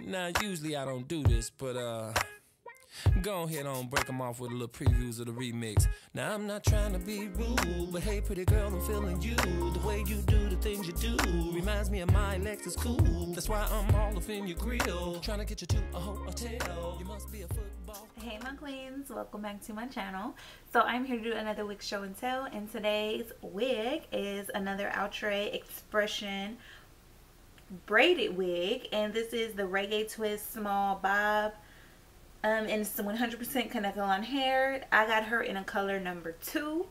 Now, usually I don't do this, but uh, go ahead on break them off with a little previews of the remix. Now, I'm not trying to be rude, but hey, pretty girl, I'm feeling you. The way you do the things you do reminds me of my Lexus cool. That's why I'm all up in your grill, trying to get you to a hotel. You must be a football. Hey my queens, welcome back to my channel. So I'm here to do another wig show and tell and today's wig is another Outre X-Pression braided wig and this is the reggae twist small bob. Um and it's 100% Kanekalon hair. I got her in a color number two.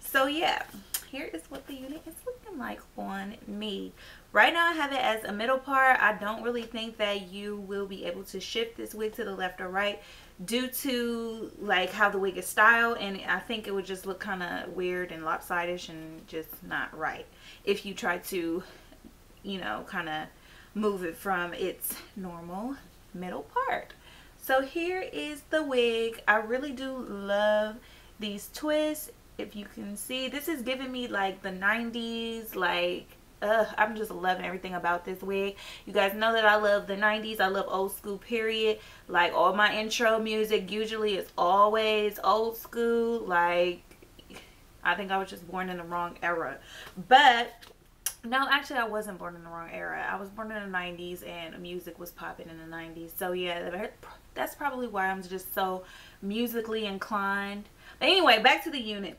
So yeah here is what the unit is looking like on me. Right now i have it as a middle part. I don't really think that you will be able to shift this wig to the left or right due to like how the wig is styled and i think it would just look kind of weird and lopsided and just not right if you try to you know, kind of move it from its normal middle part. So here is the wig. I really do love these twists. If you can see, this is giving me like the 90s, like, uh, I'm just loving everything about this wig. You guys know that I love the 90s. I love old school, period. Like, all my intro music usually is always old school. Like, I think I was just born in the wrong era. But no, actually, I wasn't born in the wrong era. I was born in the 90s and music was popping in the 90s. So, yeah, that's probably why I'm just so musically inclined. But anyway, back to the unit.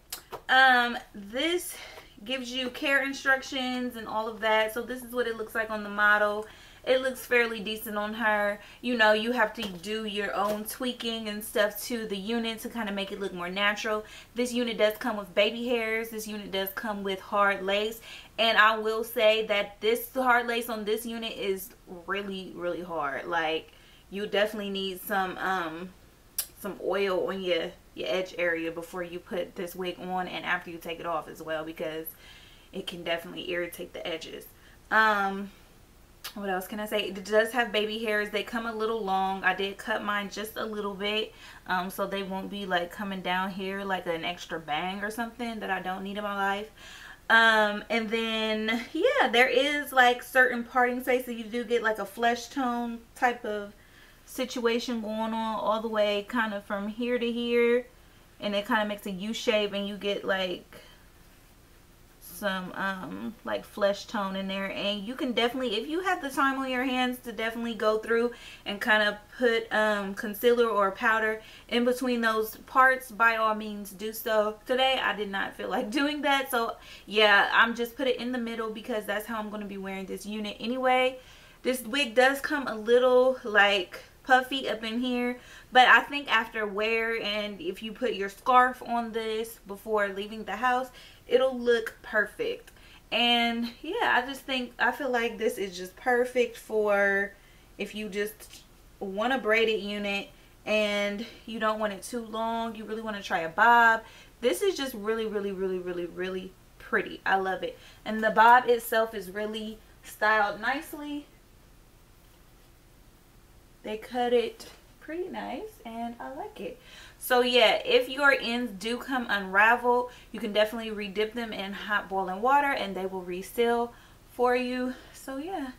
Um, this gives you care instructions and all of that. So, this is what it looks like on the model. It looks fairly decent on her. You know you have to do your own tweaking and stuff to the unit to kind of make it look more natural. This unit does come with baby hairs. This unit does come with hard lace. And I will say that this hard lace on this unit is really really hard. Like you definitely need some um some oil on your your edge area before you put this wig on and after you take it off as well because it can definitely irritate the edges um what else can I say? It does have baby hairs. They come a little long. I did cut mine just a little bit um, so they won't be like coming down here like an extra bang or something that I don't need in my life. Um, and then, yeah, there is like certain parting spaces. You do get like a flesh tone type of situation going on all the way kind of from here to here. And it kind of makes a U shape and you get like some um like flesh tone in there. And you can definitely if you have the time on your hands to definitely go through and kind of put um concealer or powder in between those parts by all means do so. Today i did not feel like doing that. So yeah i'm just put it in the middle because that's how i'm going to be wearing this unit anyway. This wig does come a little like puffy up in here. But I think after wear and if you put your scarf on this before leaving the house it'll look perfect. And yeah I just think I feel like this is just perfect for if you just want a braided unit and you don't want it too long you really want to try a bob. This is just really really really really really pretty. I love it. And the bob itself is really styled nicely they cut it pretty nice and I like it. So yeah, if your ends do come unraveled, you can definitely redip them in hot boiling water and they will reseal for you. So yeah,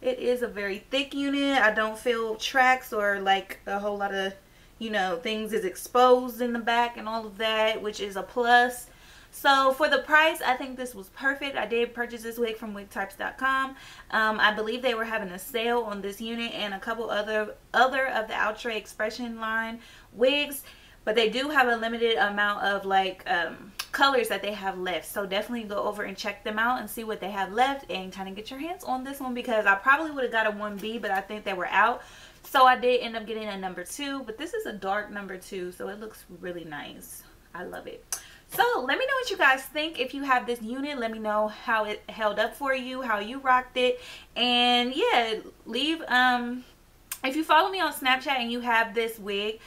it is a very thick unit. I don't feel tracks or like a whole lot of, you know, things is exposed in the back and all of that, which is a plus. So for the price, I think this was perfect. I did purchase this wig from wigtypes.com. Um, I believe they were having a sale on this unit and a couple other other of the Outre X-Pression line wigs. But they do have a limited amount of like um, colors that they have left. So definitely go over and check them out and see what they have left and kind of get your hands on this one because I probably would have got a 1B but I think they were out. So I did end up getting a number two, but this is a dark number two, so it looks really nice. I love it. So let me know what you guys think. If you have this unit, let me know how it held up for you, how you rocked it. And yeah, leave, um, if you follow me on Snapchat and you have this wig,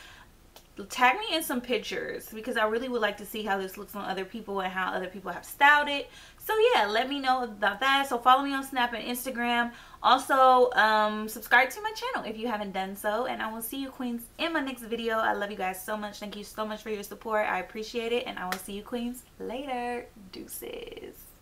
tag me in some pictures because I really would like to see how this looks on other people and how other people have styled it. So yeah, let me know about that. So follow me on Snap and Instagram. Also, um, subscribe to my channel if you haven't done so. And I will see you queens in my next video. I love you guys so much. Thank you so much for your support. I appreciate it. And I will see you queens later. Deuces.